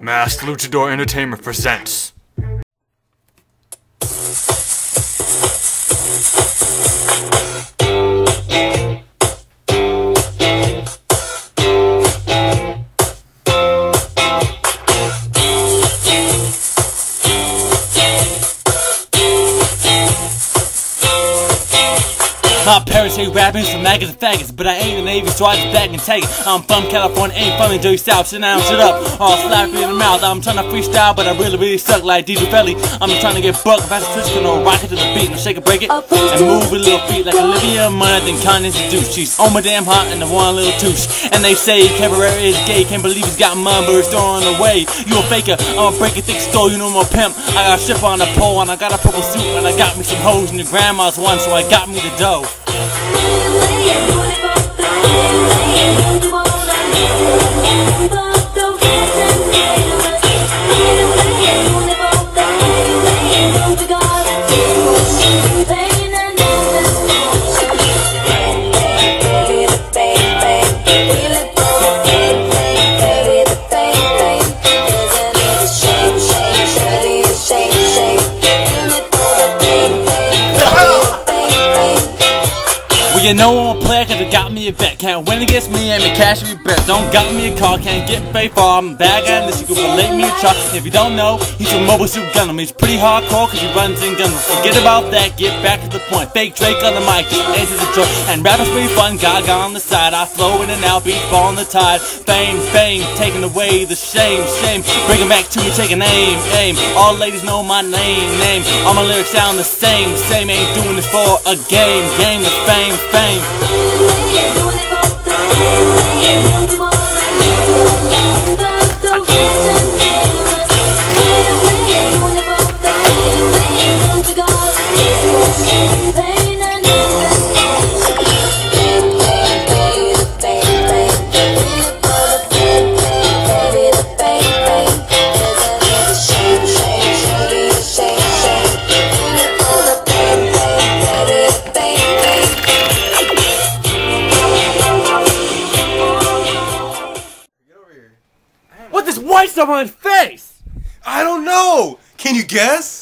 Masked Luchador Entertainment presents. My parents hate rapping some maggots and faggots, but I ain't the Navy, so I just back and take it. I'm from California, ain't from the dirty South. Sit down, shut up, or I'll slap you in the mouth. I'm trying to freestyle, but I really, really suck like DJ Felli. I'm just trying to get bucked, fast twist, gonna rock it to the beat, and shake it, break it, and move with little feet like Olivia Munn, then Kanye's the douche. She's on my damn hot and the one little touche. And they say Cabaret is gay, can't believe he's got mine, but it's throwing away. You a faker, I'm a break a thick skull, you know I'm a pimp. I got a ship on the pole, and I got a purple suit, and I got me some hoes, and your grandma's one, so I got me the dough. Hey, Well, you know I'm a player cause it got me a bet. Can't win against me and me cash me bet. Don't got me a car, can't get paid for. I'm a bad guy unless you can relate me a truck. If you don't know, he's a mobile suit Gundam. He's pretty hardcore cause he runs in guns. Forget about that, get back to the point. Fake Drake on the mic, just answers the joke. And rappers pretty fun, Gaga on the side. I flow in and out, ball on the tide. Fame, fame, taking away the shame, shame. Bring it back to me, take an aim, aim. All ladies know my name, name. All my lyrics sound the same, same. Ain't doing this for a game, game of fame, fame. On his face? I don't know. Can you guess?